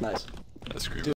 Nice. That's great.